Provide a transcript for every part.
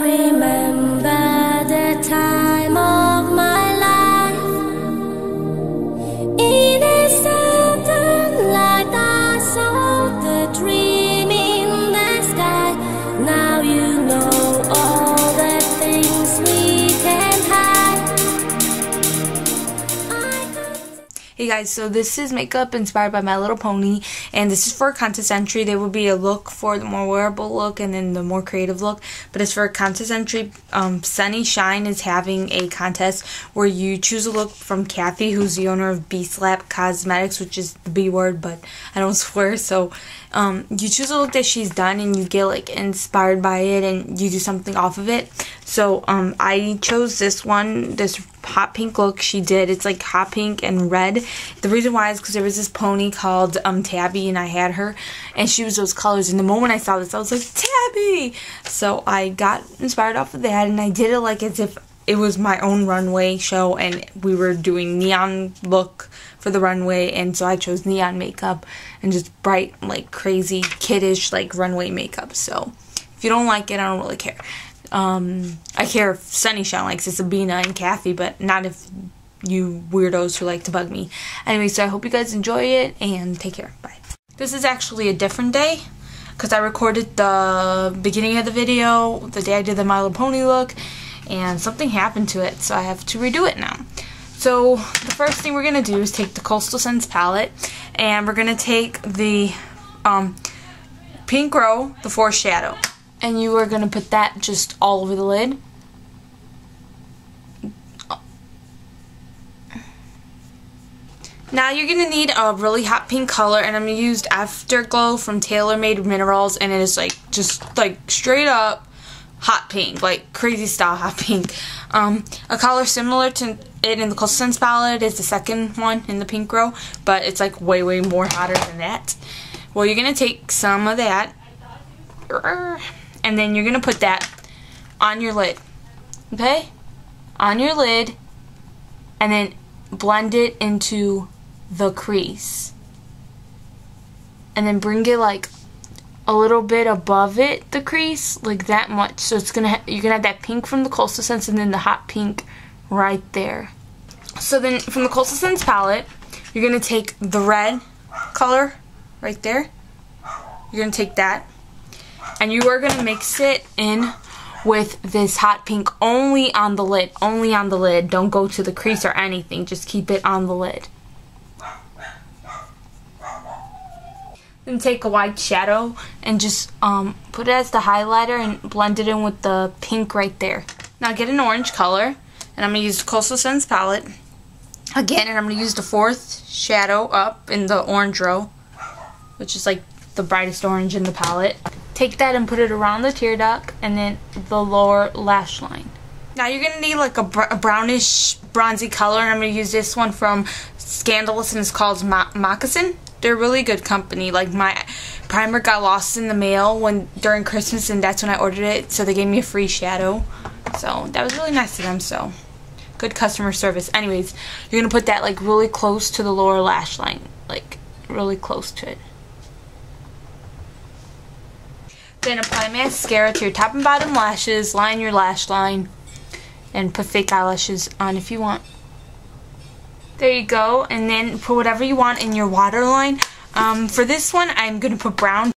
remember Hey guys, so this is makeup inspired by My Little Pony, and this is for a contest entry. There will be a look for the more wearable look and then the more creative look, but it's for a contest entry. Um, Sunny Shine is having a contest where you choose a look from Kathy, who's the owner of B Slap Cosmetics, which is the B word, but I don't swear. So um, you choose a look that she's done, and you get like inspired by it, and you do something off of it. So um, I chose this one, this hot pink look she did. It's like hot pink and red. The reason why is because there was this pony called um, Tabby, and I had her, and she was those colors. And the moment I saw this, I was like Tabby. So I got inspired off of that, and I did it like as if it was my own runway show, and we were doing neon look for the runway, and so I chose neon makeup and just bright, like crazy, kiddish, like runway makeup. So if you don't like it, I don't really care. Um, I care if Sunny Shine likes it, Sabina and Kathy, but not if you weirdos who like to bug me. Anyway, so I hope you guys enjoy it and take care. Bye. This is actually a different day because I recorded the beginning of the video, the day I did the My Little Pony look, and something happened to it, so I have to redo it now. So the first thing we're gonna do is take the Coastal Scents palette, and we're gonna take the um, Pink Row, the Foreshadow, and you are gonna put that just all over the lid. Now you're going to need a really hot pink color and I'm going to use Afterglow from Made Minerals and it is like just like straight up hot pink, like crazy style hot pink. Um, a color similar to it in the Scents palette is the second one in the pink row, but it's like way way more hotter than that. Well, you're going to take some of that and then you're going to put that on your lid. Okay? On your lid and then blend it into the crease. And then bring it like a little bit above it, the crease, like that much. So it's gonna you're gonna have that pink from the Coastal Scents and then the hot pink right there. So then from the Coastal Scents palette, you're gonna take the red color right there. You're gonna take that, and you are gonna mix it in with this hot pink only on the lid. Only on the lid. Don't go to the crease or anything. Just keep it on the lid. Then take a white shadow and just um, put it as the highlighter and blend it in with the pink right there. Now get an orange color and I'm going to use Coastal Scents palette again and I'm going to use the fourth shadow up in the orange row which is like the brightest orange in the palette. Take that and put it around the tear duct and then the lower lash line. Now you're going to need like a, br a, brownish bronzy color and I'm going to use this one from Scandalous and it's called Mo Moccasin. They're really good company. Like my primer got lost in the mail when during Christmas and that's when I ordered it so they gave me a free shadow. So that was really nice of them so good customer service. Anyways, you're going to put that like really close to the lower lash line. Like really close to it. Then apply mascara to your top and bottom lashes, line your lash line, and put fake eyelashes on if you want. There you go, and then put whatever you want in your waterline. Um, for this one, I'm going to put brown.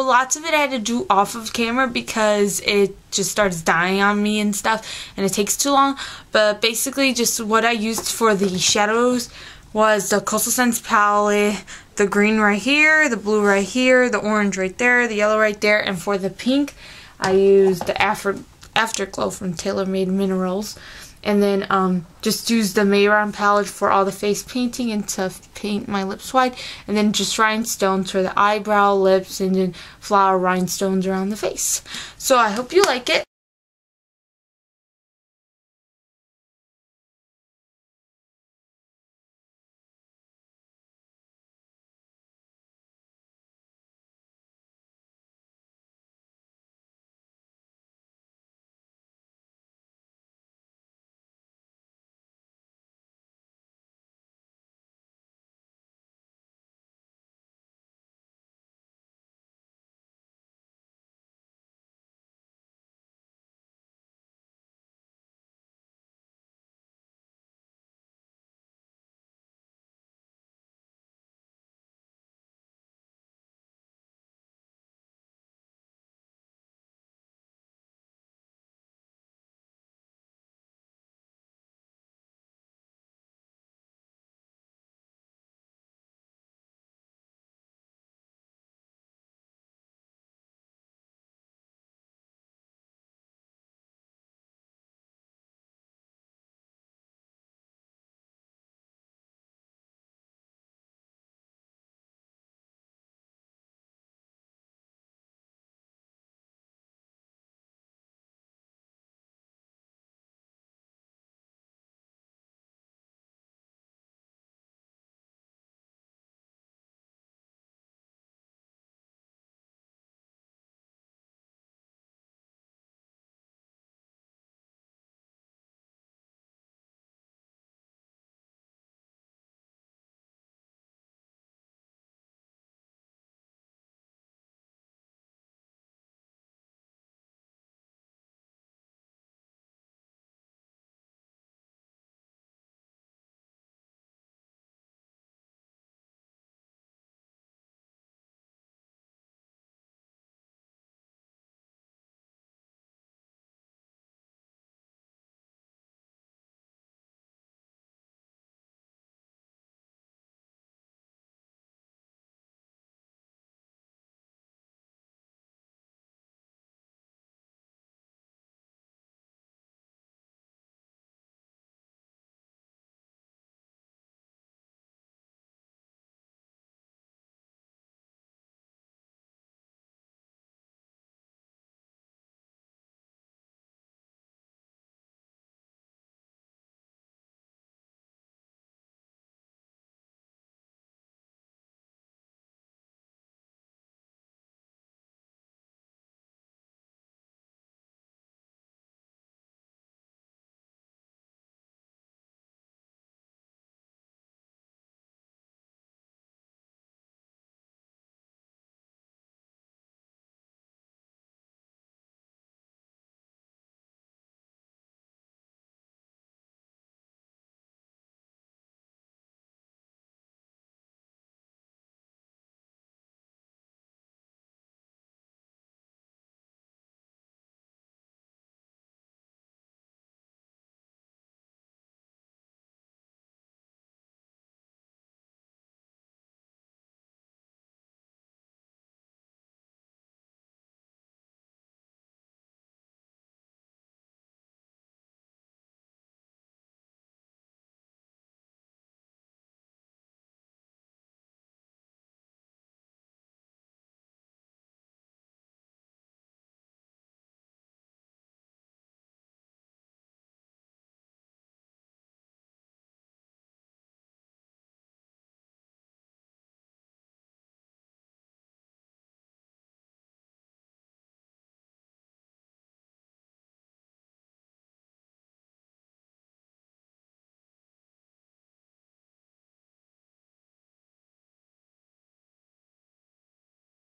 Lots of it I had to do off of camera because it just starts dying on me and stuff and it takes too long. But basically just what I used for the shadows was the Coastal Scents palette, the green right here, the blue right here, the orange right there, the yellow right there, and for the pink I used the After Afterglow from Tailor Made Minerals and then um, just use the Mehron palette for all the face painting and to paint my lips white and then just rhinestones for the eyebrow, lips, and then flower rhinestones around the face. So I hope you like it.